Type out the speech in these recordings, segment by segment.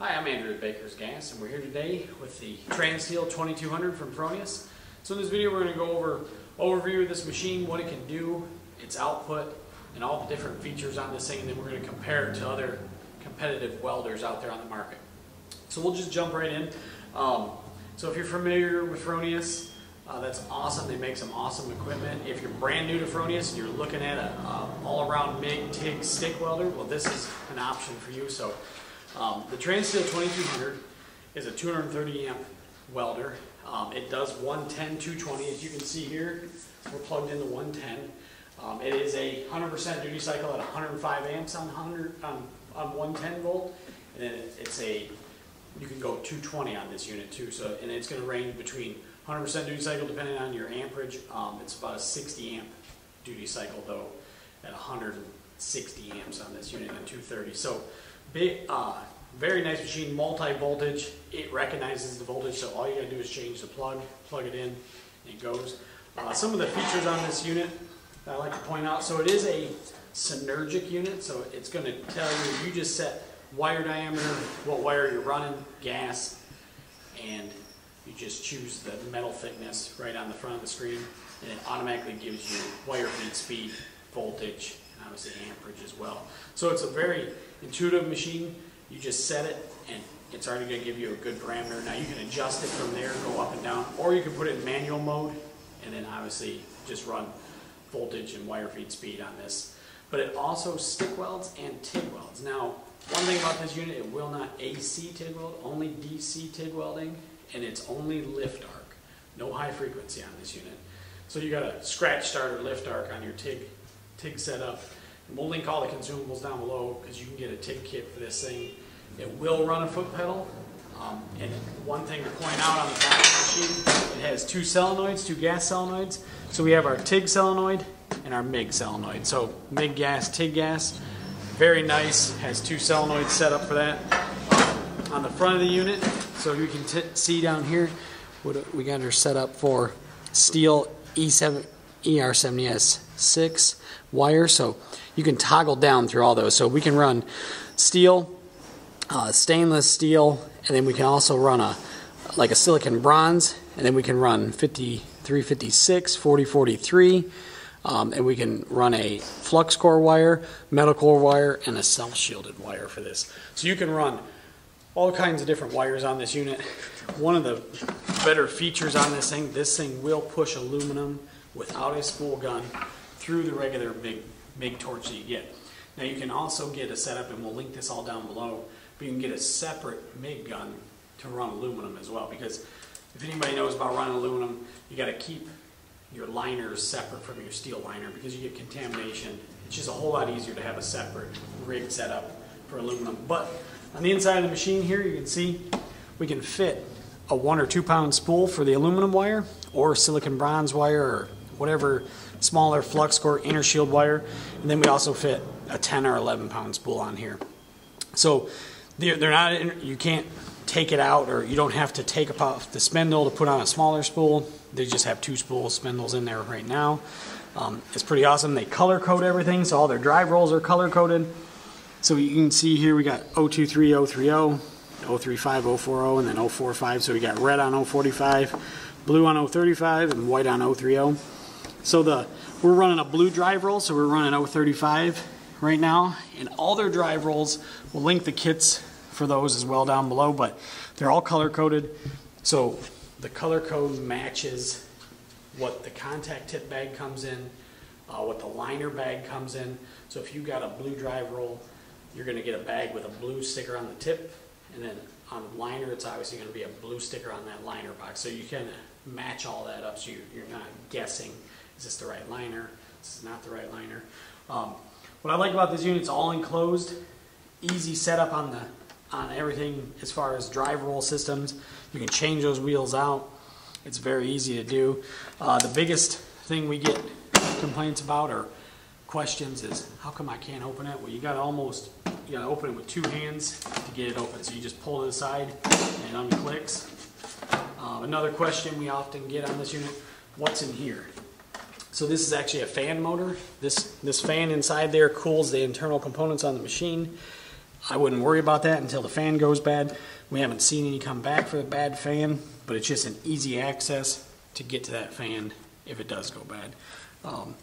Hi, I'm Andrew at Baker's Gas, and we're here today with the TransSteel 2200 from Fronius. So in this video, we're going to go over overview of this machine, what it can do, its output, and all the different features on this thing, and then we're going to compare it to other competitive welders out there on the market. So we'll just jump right in. Um, so if you're familiar with Fronius, uh, that's awesome. They make some awesome equipment. If you're brand new to Fronius and you're looking at an all-around MIG, TIG, stick welder, well, this is an option for you. So um, the TransSteel 2200 is a 230 amp welder. Um, it does 110, 220. As you can see here, we're plugged into 110. Um, it is a 100% duty cycle at 105 amps on 100 on, on 110 volt, and then it's a you can go 220 on this unit too. So and it's going to range between 100% duty cycle depending on your amperage. Um, it's about a 60 amp duty cycle though at 160 amps on this unit and 230. So big, uh, very nice machine, multi-voltage. It recognizes the voltage, so all you gotta do is change the plug, plug it in, and it goes. Uh, some of the features on this unit I like to point out. So it is a synergic unit, so it's gonna tell you, you just set wire diameter, what wire you're running, gas, and you just choose the metal thickness right on the front of the screen, and it automatically gives you wire feed speed, voltage, obviously amperage as well. So it's a very intuitive machine. You just set it, and it's already going to give you a good parameter. Now you can adjust it from there, go up and down, or you can put it in manual mode, and then obviously just run voltage and wire feed speed on this. But it also stick welds and TIG welds. Now, one thing about this unit, it will not AC TIG weld, only DC TIG welding and it's only lift arc, no high frequency on this unit. So you got a scratch starter lift arc on your TIG, TIG setup. And we'll link all the consumables down below because you can get a TIG kit for this thing. It will run a foot pedal. Um, and one thing to point out on the back of the machine, it has two solenoids, two gas solenoids. So we have our TIG solenoid and our MIG solenoid. So MIG gas, TIG gas, very nice. Has two solenoids set up for that. On the front of the unit, so you can see down here, what we got her set up for steel E7 ER70S6 wire. So you can toggle down through all those. So we can run steel, uh, stainless steel, and then we can also run a like a silicon bronze, and then we can run 5356, 4043, um, and we can run a flux core wire, metal core wire, and a self shielded wire for this. So you can run all kinds of different wires on this unit. One of the better features on this thing, this thing will push aluminum without a spool gun through the regular MIG, MIG torch that you get. Now you can also get a setup, and we'll link this all down below, but you can get a separate MIG gun to run aluminum as well, because if anybody knows about running aluminum, you got to keep your liners separate from your steel liner because you get contamination. It's just a whole lot easier to have a separate rig setup for aluminum. But on the inside of the machine here, you can see we can fit a one or two pound spool for the aluminum wire or silicon bronze wire or whatever smaller flux core inner shield wire. And then we also fit a 10 or 11 pound spool on here. So they're, they're not, you can't take it out or you don't have to take off the spindle to put on a smaller spool. They just have two spool spindles in there right now. Um, it's pretty awesome. They color code everything, so all their drive rolls are color coded. So you can see here we got 023, 030, 035, 040, and then 045. So we got red on 045, blue on 035, and white on 030. So the we're running a blue drive roll, so we're running 035 right now, and all their drive rolls, we'll link the kits for those as well down below, but they're all color coded. So the color code matches what the contact tip bag comes in, uh, what the liner bag comes in. So if you got a blue drive roll, you're going to get a bag with a blue sticker on the tip, and then on the liner, it's obviously going to be a blue sticker on that liner box. So you can match all that up so you're not guessing, is this the right liner? This is not the right liner. Um, what I like about this unit, it's all enclosed, easy setup on the on everything as far as drive roll systems. You can change those wheels out. It's very easy to do. Uh, the biggest thing we get complaints about or questions is how come I can't open it? Well, you got to almost you got to open it with two hands to get it open. So you just pull it aside and unclicks. Um, another question we often get on this unit: What's in here? So this is actually a fan motor. This this fan inside there cools the internal components on the machine. I wouldn't worry about that until the fan goes bad. We haven't seen any come back for the bad fan, but it's just an easy access to get to that fan if it does go bad. Um,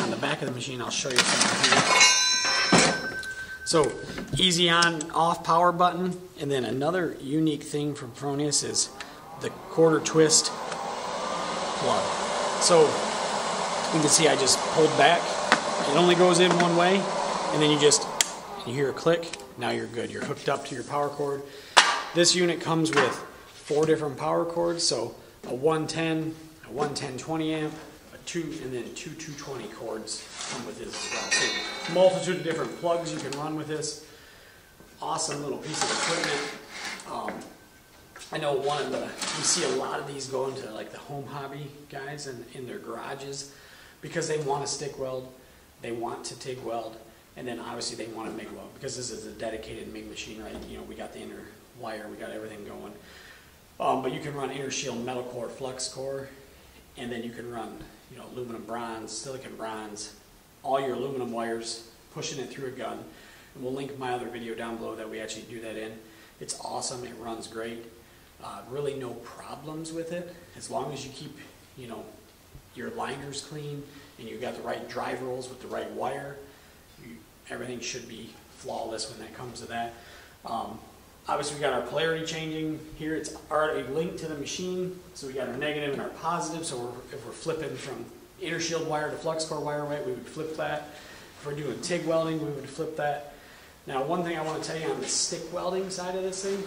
on the back of the machine, I'll show you something here. So easy on off power button, and then another unique thing from Fronius is the quarter twist plug. So you can see I just pulled back. It only goes in one way, and then you just you hear a click. Now you're good. You're hooked up to your power cord. This unit comes with four different power cords, so a 110, a 110 20 amp, a two, and then two 220 cords come with this as well. So multitude of different plugs you can run with this. Awesome little piece of equipment. Um, I know one of the, you see a lot of these go into like the home hobby guys and in their garages because they want to stick weld, they want to TIG weld, and then obviously they want to MIG weld because this is a dedicated MIG machine, right? You know, we got the inner wire, we got everything going. Um, but you can run inner shield metal core, flux core, and then you can run, you know, aluminum bronze, silicon bronze, all your aluminum wires, pushing it through a gun. And we'll link my other video down below that we actually do that in. It's awesome, it runs great. Uh, really no problems with it, as long as you keep, you know, your liners clean and you've got the right drive rolls with the right wire, you, everything should be flawless when that comes to that. Um, obviously, we got our polarity changing here. It's already linked to the machine, so we got our negative and our positive. So we're, if we're flipping from inner shield wire to flux core wire, right, we would flip that. If we're doing TIG welding, we would flip that. Now, one thing I want to tell you on the stick welding side of this thing,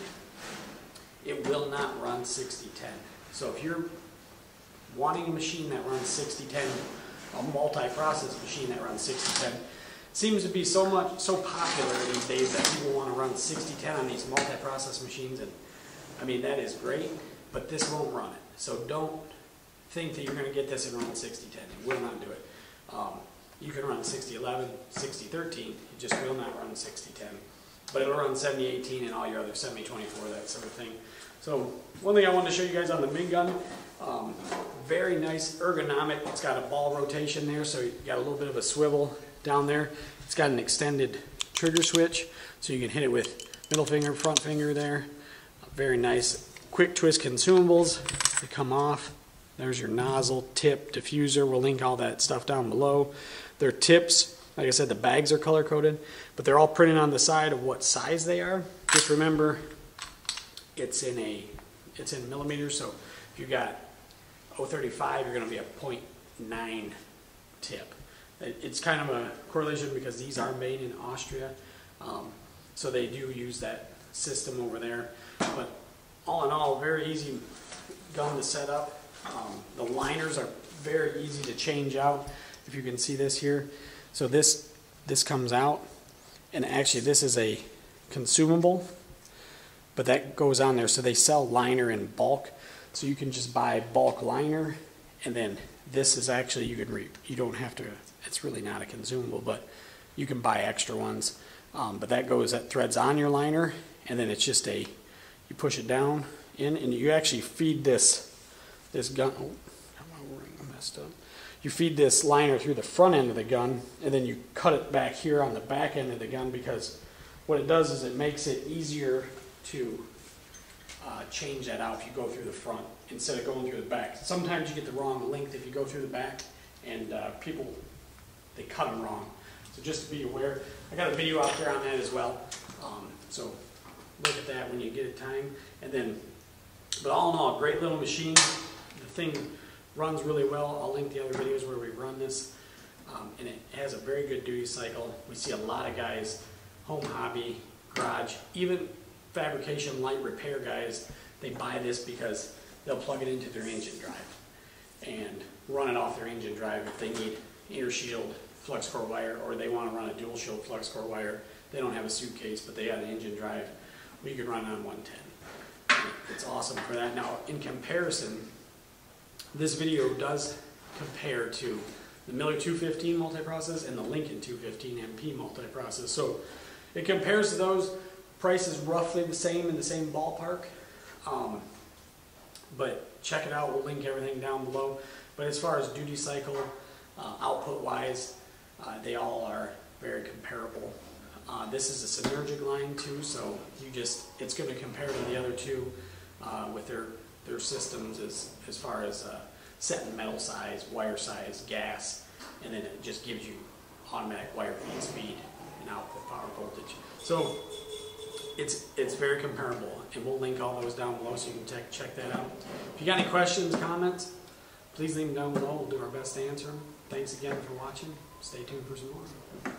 it will not run 60-10. So if you're wanting a machine that runs 60-10, a multi-process machine that runs 60-10, seems to be so much so popular these days that people want to run 60-10 on these multi-process machines, and I mean that is great, but this won't run it. So don't think that you're going to get this and run 60-10. It will not do it. Um, you can run 60-11, 60-13. It just will not run 60-10. But it'll run 70-18 and all your other 70-24, that sort of thing. So one thing I wanted to show you guys on the MIG gun, um, very nice ergonomic. It's got a ball rotation there, so you got a little bit of a swivel down there. It's got an extended trigger switch, so you can hit it with middle finger, front finger there. Very nice. Quick twist consumables. They come off. There's your nozzle, tip, diffuser. We'll link all that stuff down below. Their tips, like I said, the bags are color coded, but they're all printed on the side of what size they are. Just remember, it's in a, it's in millimeters. So if you got 035, you're going to be a 0.9 tip. It's kind of a correlation because these are made in Austria, um, so they do use that system over there. But all in all, very easy gun to set up. Um, the liners are very easy to change out. If you can see this here, so this this comes out, and actually this is a consumable, but that goes on there. So they sell liner in bulk, so you can just buy bulk liner, and then this is actually you can re, you don't have to it's really not a consumable, but you can buy extra ones. Um, but that goes, that threads on your liner, and then it's just a, you push it down in, and you actually feed this, this gun, oh, I messed up. You feed this liner through the front end of the gun, and then you cut it back here on the back end of the gun because what it does is it makes it easier to uh, change that out if you go through the front instead of going through the back. Sometimes you get the wrong length if you go through the back, and uh, people they cut them wrong. So just to be aware, I got a video out there on that as well. Um, so look at that when you get a time. And then, but all in all, great little machine. The thing runs really well. I'll link the other videos where we run this. Um, and it has a very good duty cycle. We see a lot of guys, home hobby, garage, even fabrication light repair guys, they buy this because they'll plug it into their engine drive and run it off their engine drive if they need inner shield flux core wire, or they want to run a dual shield flux core wire. They don't have a suitcase, but they have an engine drive. We can run it on 110. It's awesome for that. Now, in comparison, this video does compare to the Miller 215 multiprocess and the Lincoln 215 MP multiprocess. So it compares to those. Price is roughly the same in the same ballpark. Um, but check it out. We'll link everything down below. But as far as duty cycle, uh, output wise, uh, they all are very comparable. Uh, this is a synergic line too, so you just, it's gonna compare to the other two, uh, with their, their systems as, as far as, uh, setting metal size, wire size, gas, and then it just gives you automatic wire feed speed and output power voltage. So, it's, it's very comparable, and we'll link all those down below so you can check, check that out. If you got any questions, comments, please leave them down below, we'll do our best to answer them. Thanks again for watching, stay tuned for some more.